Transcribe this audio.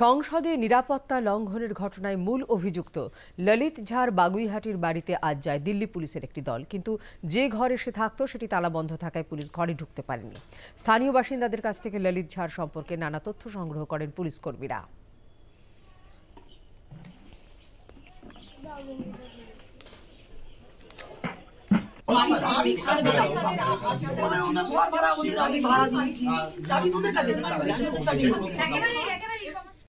সংসদে নিরাপত্তা লঙ্ঘনের ঘটনায় মূল অভিযুক্ত ললিত ঝাড় বাগুইহাটির বাড়িতে আজ যায় দিল্লি পুলিশের একটি দল। কিন্তু যে ঘরে সে থাকতো, সেটি তালাবন্ধ থাকায় পুলিশ ঘরে ঢুকতে পারেনি। স্থানীয় বাসিন্দাদের কাছ থেকে ললিত ঝাড় সম্পর্কে নানা তথ্য সংগ্রহ করেন পুলিশ কর্মীরা। আমি আমি ওদের ওদের ঘর ভাড়া ওদের আমি ভাড়া দিয়েছি চাবি তোদের কাছে চাবি